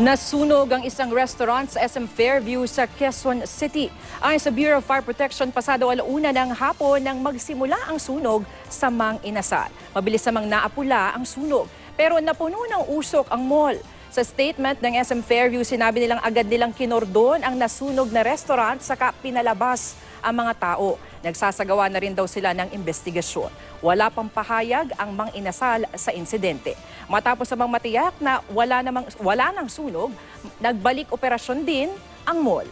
Nasunog ang isang restaurant sa SM Fairview sa Quezon City. Ayon sa Bureau of Fire Protection, pasado alauna ng hapon nang magsimula ang sunog sa Mang Inasal. Mabilis namang naapula ang sunog, pero napuno ng usok ang mall. Sa statement ng SM Fairview, sinabi nilang agad nilang kinordon ang nasunog na restaurant saka pinalabas ang mga tao. Nagsasagawa na rin daw sila ng investigasyon. Wala pang pahayag ang mang inasal sa insidente. Matapos namang matiyak na wala, namang, wala nang sunog, nagbalik operasyon din ang mall.